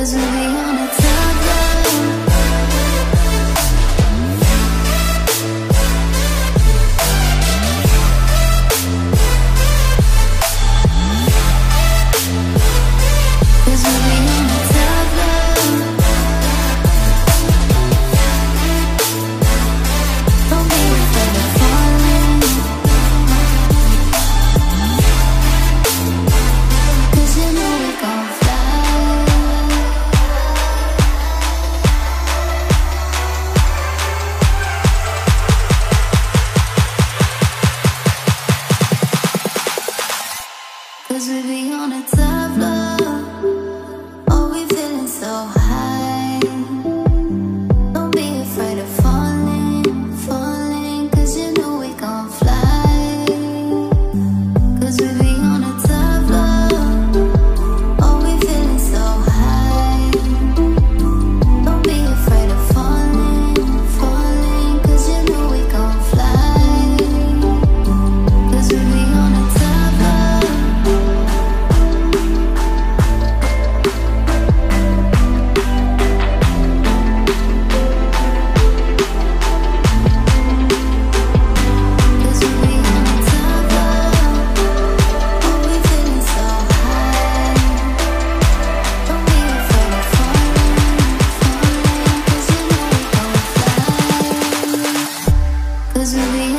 Cause we'll be on a Cause we be on a top Cause we